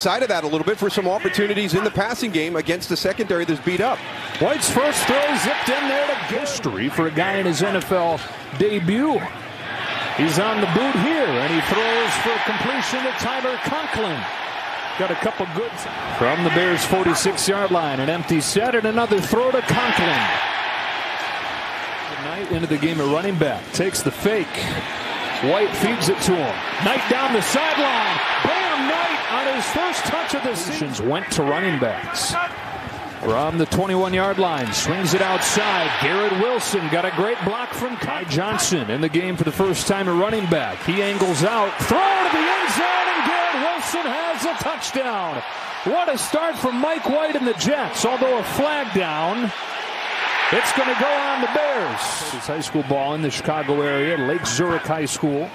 side of that a little bit for some opportunities in the passing game against the secondary that's beat up. White's first throw zipped in there to history for a guy in his NFL debut. He's on the boot here, and he throws for completion to Tyler Conklin. Got a couple good from the Bears' 46-yard line. An empty set and another throw to Conklin. Knight into the game at running back. Takes the fake. White feeds it to him. Knight down the sideline. Bam! Knight on his first touch of the season went to running backs. From the 21-yard line, swings it outside. Garrett Wilson got a great block from Kai Johnson in the game for the first time at running back. He angles out, throw to the end zone, and Garrett Wilson has a touchdown. What a start from Mike White and the Jets. Although a flag down, it's going to go on the Bears. It's high school ball in the Chicago area, Lake Zurich High School.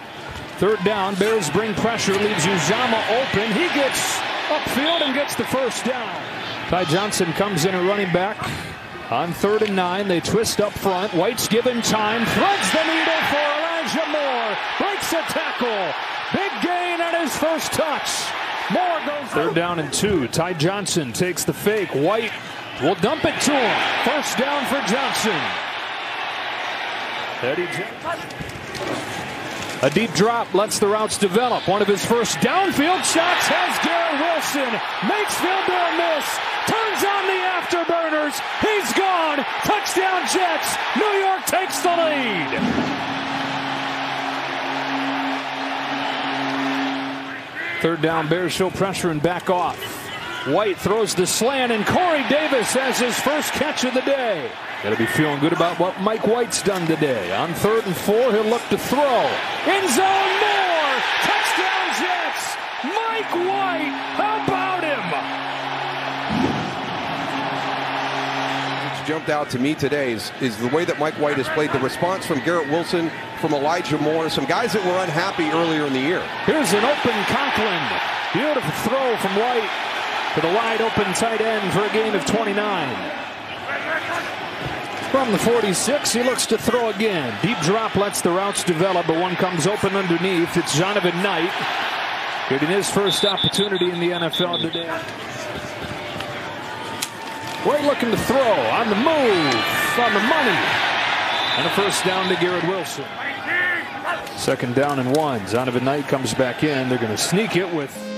Third down, Bears bring pressure, leaves Uzomah open. He gets upfield and gets the first down. Ty Johnson comes in a running back. On third and nine, they twist up front. White's given time, threads the needle for Elijah Moore. Breaks a tackle. Big gain on his first touch. Moore goes third down and two. Ty Johnson takes the fake. White will dump it to him. First down for Johnson. Eddie A deep drop lets the routes develop. One of his first downfield shots has Garrett Wilson. Makes field goal miss. Turns on the afterburners. He's gone. Touchdown Jets. New York takes the lead. Third down, Bears show pressure and back off. White throws the slant, and Corey Davis has his first catch of the day. Got to be feeling good about what Mike White's done today. On third and four, he'll look to throw. End zone, Moore! Touchdown Jets! Mike White! How about him? What's jumped out to me today is, is the way that Mike White has played. The response from Garrett Wilson, from Elijah Moore, some guys that were unhappy earlier in the year. Here's an open Conklin. Beautiful throw from White to the wide open tight end for a gain of 29. From the 46, he looks to throw again. Deep drop lets the routes develop, but one comes open underneath. It's Zonovan Knight getting his first opportunity in the NFL today. White looking to throw on the move, on the money. And a first down to Garrett Wilson. Second down and one. Zonovan Knight comes back in. They're going to sneak it with